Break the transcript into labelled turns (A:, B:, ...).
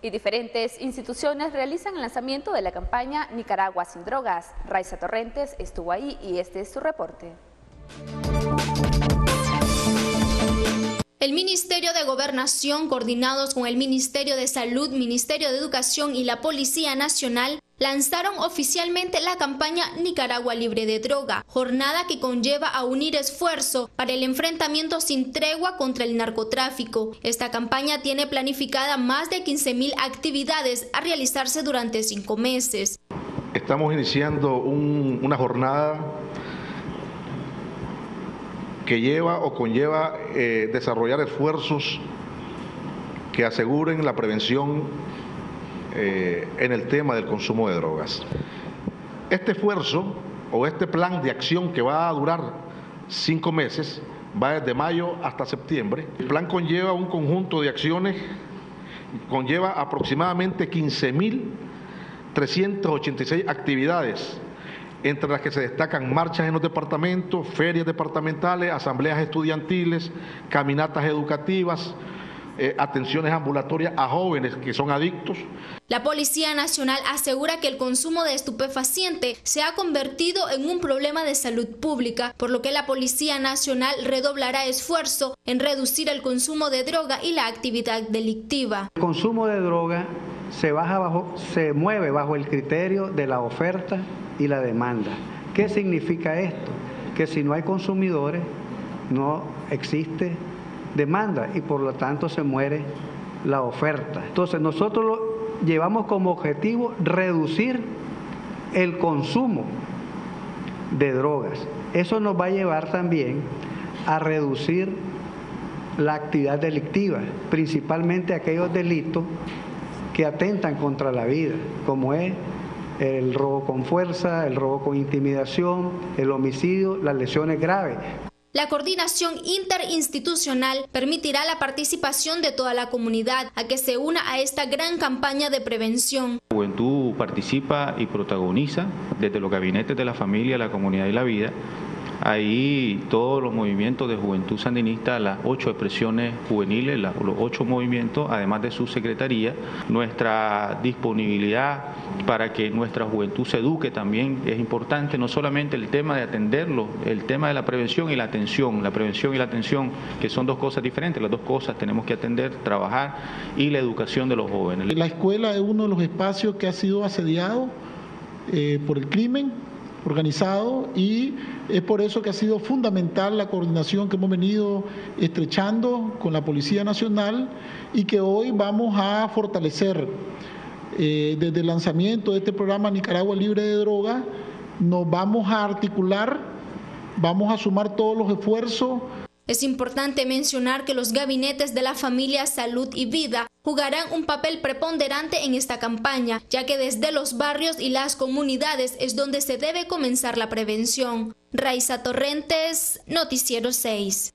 A: Y diferentes instituciones realizan el lanzamiento de la campaña Nicaragua sin drogas. Raiza Torrentes estuvo ahí y este es su reporte.
B: Ministerio de Gobernación, coordinados con el Ministerio de Salud, Ministerio de Educación y la Policía Nacional, lanzaron oficialmente la campaña Nicaragua Libre de Droga, jornada que conlleva a unir esfuerzo para el enfrentamiento sin tregua contra el narcotráfico. Esta campaña tiene planificada más de 15.000 actividades a realizarse durante cinco meses.
C: Estamos iniciando una jornada que lleva o conlleva eh, desarrollar esfuerzos que aseguren la prevención eh, en el tema del consumo de drogas. Este esfuerzo o este plan de acción que va a durar cinco meses, va desde mayo hasta septiembre. El plan conlleva un conjunto de acciones, conlleva aproximadamente 15.386 actividades, entre las que se destacan marchas en los departamentos, ferias departamentales, asambleas estudiantiles, caminatas educativas, eh, atenciones ambulatorias a jóvenes que son adictos.
B: La Policía Nacional asegura que el consumo de estupefaciente se ha convertido en un problema de salud pública, por lo que la Policía Nacional redoblará esfuerzo en reducir el consumo de droga y la actividad delictiva.
D: El consumo de droga se, baja bajo, se mueve bajo el criterio de la oferta y la demanda. ¿Qué significa esto? Que si no hay consumidores, no existe demanda y por lo tanto se muere la oferta. Entonces nosotros lo llevamos como objetivo reducir el consumo de drogas. Eso nos va a llevar también a reducir la actividad delictiva, principalmente aquellos delitos que atentan contra la vida, como es el robo con fuerza, el robo con intimidación, el homicidio, las lesiones graves.
B: La coordinación interinstitucional permitirá la participación de toda la comunidad a que se una a esta gran campaña de prevención.
E: La juventud participa y protagoniza desde los gabinetes de la familia, la comunidad y la vida Ahí todos los movimientos de juventud sandinista, las ocho expresiones juveniles, los ocho movimientos, además de su secretaría, nuestra disponibilidad para que nuestra juventud se eduque también es importante, no solamente el tema de atenderlo, el tema de la prevención y la atención, la prevención y la atención, que son dos cosas diferentes, las dos cosas tenemos que atender, trabajar y la educación de los jóvenes.
F: La escuela es uno de los espacios que ha sido asediado eh, por el crimen organizado y es por eso que ha sido fundamental la coordinación que hemos venido estrechando con la Policía Nacional y que hoy vamos a fortalecer. Eh, desde el lanzamiento de este programa Nicaragua Libre de Droga, nos vamos a articular, vamos a sumar todos los esfuerzos
B: es importante mencionar que los gabinetes de la familia Salud y Vida jugarán un papel preponderante en esta campaña, ya que desde los barrios y las comunidades es donde se debe comenzar la prevención. Raiza Torrentes, Noticiero 6.